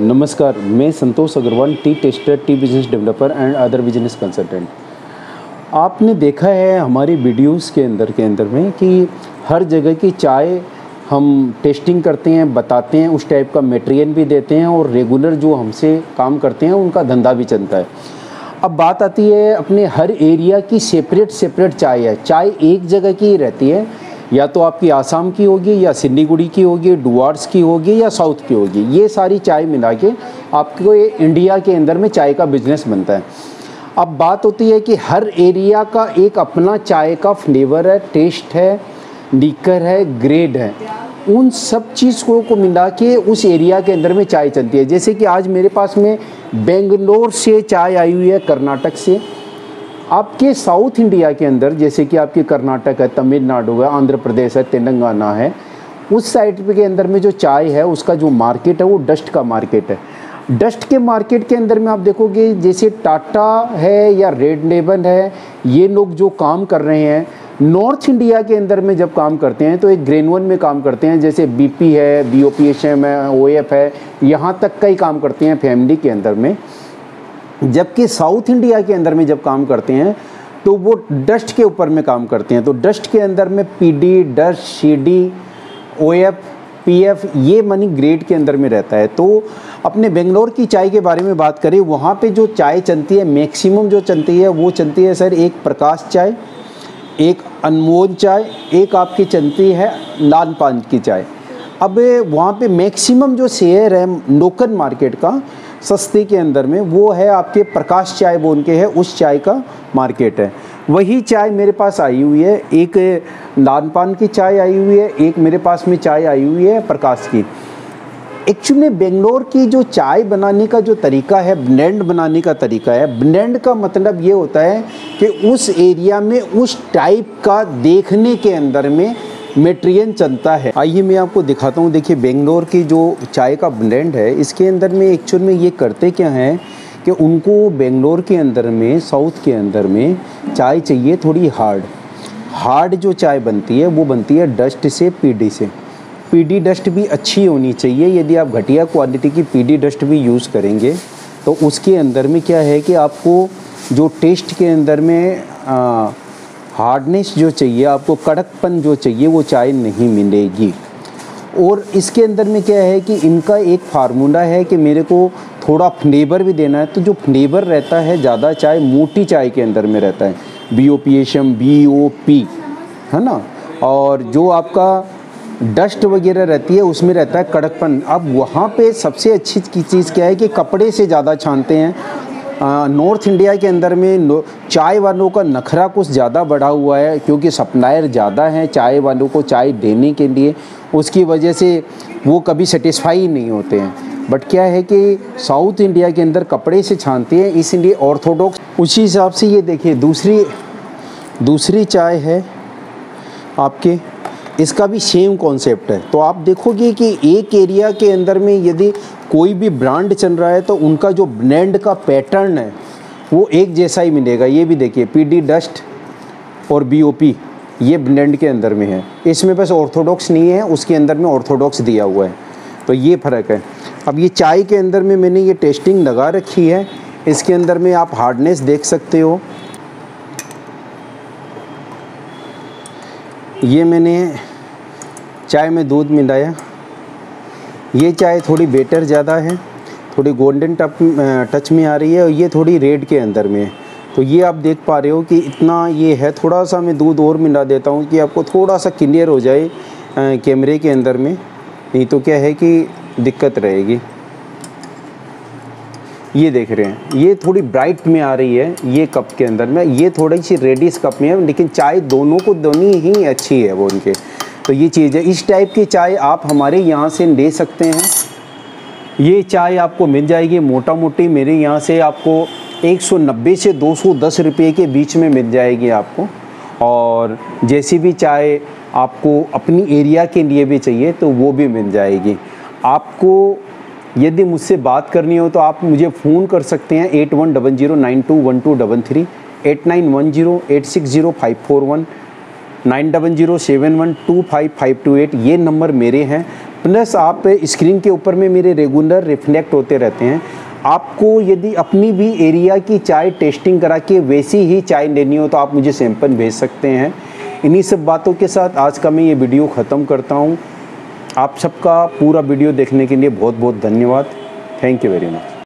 नमस्कार, मैं Santosh Agrawal T tester T business developer and other business consultant आपने देखा है हमारी वीडियोस के अंदर के अंदर में कि हर जगह की चाय हम टेस्टिंग करते हैं, बताते हैं, उस टाइप का मटेरियल भी देते हैं और रेगुलर जो हमसे काम करते हैं, उनका धंधा भी चलता है। अब बात आती है अपने हर एरिया की सेपरेट सेपरेट चाय है। चाय एक जगह की ही रहती है या तो आपकी आसाम की होगी, या सिन्नीगुड़ी की होगी, डुआर्स की होगी, या साउथ की होगी। ये सारी चाय मिला के आपको ये इंडिया के अंदर में चाय का बिज़नेस बनता है। अब बात होती है कि हर एरिया का एक अपना चाय का फ्लेवर है टेस्ट है लीकर है ग्रेड है। उन सब चीज़ों को मिला के उस एरिया के अंदर में चाय चलती है। जैसे कि आज मेरे पास में बेंगलोर से चाय आई हुई है, कर्नाटक से। आपके साउथ इंडिया के अंदर, जैसे कि आपके कर्नाटक है, तमिलनाडु है, आंध्र प्रदेश है, तेलंगाना है, उस साइड के अंदर में जो चाय है, उसका जो मार्केट है, वो डस्ट का मार्केट है। डस्ट के मार्केट के अंदर में आप देखोगे, जैसे टाटा है या रेड लेबल है, ये लोग जो काम कर रहे हैं नॉर्थ इंडिया के अंदर में जब काम करते हैं तो एक ग्रेन वन में काम करते हैं, जैसे बीपी है B O P H M है ओ एफ़ है, यहाँ तक का ही काम करते हैं फैमिली के अंदर में। जबकि साउथ इंडिया के अंदर में जब काम करते हैं तो वो डस्ट के ऊपर में काम करते हैं। तो डस्ट के अंदर में PD, dust, CD, OF, PF, ये मनी ग्रेड के अंदर में रहता है। तो अपने बेंगलोर की चाय के बारे में बात करें, वहाँ पे जो चाय चलती है मैक्सिमम जो चलती है, वो चलती है सर एक प्रकाश चाय, एक अनमोल चाय, एक आपकी चलती है लाल पान की चाय। अब वहाँ पे मैक्सिमम जो शेयर है लोकल मार्केट का सस्ते के अंदर में, वो है आपके प्रकाश चाय बोल के है, उस चाय का मार्केट है। वही चाय मेरे पास आई हुई है, एक लाल पान की चाय आई हुई है, एक मेरे पास में चाय आई हुई है प्रकाश की। एक्चुअली बेंगलोर की जो चाय बनाने का जो तरीका है ब्लेंड बनाने का तरीका है ब्लेंड का मतलब ये होता है कि उस एरिया में, उस टाइप का देखने के अंदर में मेट्रियन चलता है। आइए मैं आपको दिखाता हूँ। देखिए, बेंगलोर की जो चाय का ब्लेंड है, इसके अंदर में एक्चुअल में ये करते क्या हैं कि उनको बेंगलोर के अंदर में साउथ के अंदर में चाय चाहिए थोड़ी हार्ड हार्ड जो चाय बनती है, वो बनती है डस्ट से पीडी से। पीडी डस्ट भी अच्छी होनी चाहिए। यदि आप घटिया क्वालिटी की पीडी डस्ट भी यूज़ करेंगे तो उसके अंदर में क्या है कि आपको जो टेस्ट के अंदर में हार्डनेस जो चाहिए, आपको कड़कपन जो चाहिए, वो चाय नहीं मिलेगी। और इसके अंदर में क्या है कि इनका एक फार्मूला है कि मेरे को थोड़ा फ्लेवर भी देना है तो जो फ्लेवर रहता है, ज़्यादा चाय मोटी चाय के अंदर में रहता है। B O P H M B O P है ना? और जो आपका डस्ट वगैरह रहती है, उसमें रहता है कड़कपन। अब वहाँ पे सबसे अच्छी चीज़ क्या है कि कपड़े से ज़्यादा छानते हैं नॉर्थ इंडिया के अंदर में चाय वालों का नखरा कुछ ज़्यादा बढ़ा हुआ है, क्योंकि सप्लायर ज़्यादा हैं चाय वालों को चाय देने के लिए। उसकी वजह से वो कभी सेटिस्फाई नहीं होते हैं। बट क्या है कि साउथ इंडिया के अंदर कपड़े से छानते हैं इसलिए ऑर्थोडॉक्स उसी हिसाब से ये देखिए, दूसरी दूसरी चाय है आपके। इसका भी सेम कॉन्सेप्ट है। तो आप देखोगे कि एक एरिया के अंदर में यदि कोई भी ब्रांड चल रहा है तो उनका जो ब्रांड का पैटर्न है, वो एक जैसा ही मिलेगा। ये भी देखिए पीडी डस्ट और बीओपी ये ब्लेंड के अंदर में है। इसमें बस ऑर्थोडॉक्स नहीं है, उसके अंदर में ऑर्थोडॉक्स दिया हुआ है। तो ये फ़र्क है। अब ये चाय के अंदर में मैंने ये टेस्टिंग लगा रखी है। इसके अंदर में आप हार्डनेस देख सकते हो। ये मैंने चाय में दूध मिलाया। ये चाय थोड़ी बेटर ज़्यादा है, थोड़ी गोल्डन टप टच में आ रही है और ये थोड़ी रेड के अंदर में है। तो ये आप देख पा रहे हो कि इतना ये है थोड़ा सा मैं दूध और मिला देता हूँ कि आपको थोड़ा सा क्लियर हो जाए कैमरे के अंदर में। नहीं तो क्या है कि दिक्कत रहेगी। ये देख रहे हैं, ये थोड़ी ब्राइट में आ रही है, ये कप के अंदर में। ये थोड़ी सी रेडिस कप में है, लेकिन चाय दोनों को दोनों ही अच्छी है वो उनके। तो ये चीज़ है। इस टाइप की चाय आप हमारे यहाँ से ले सकते हैं। ये चाय आपको मिल जाएगी मोटा मोटी मेरे यहाँ से आपको 190 से 210 रुपए के बीच में मिल जाएगी आपको। और जैसी भी चाय आपको अपनी एरिया के लिए भी चाहिए तो वो भी मिल जाएगी। आपको यदि मुझसे बात करनी हो तो आप मुझे फ़ोन कर सकते हैं eight one double zero nine two one two double three, eight nine one zero eight six zero five four one nine double zero seven one two five five two eight, ये number मेरे हैं। Plus आप screen के ऊपर में मेरे regular reflect होते रहते हैं। आपको यदि अपनी भी एरिया की चाय टेस्टिंग करा के वैसी ही चाय लेनी हो तो आप मुझे सैंपल भेज सकते हैं। इन्हीं सब बातों के साथ आज का मैं ये वीडियो ख़त्म करता हूँ। आप सबका पूरा वीडियो देखने के लिए बहुत बहुत धन्यवाद। Thank you very much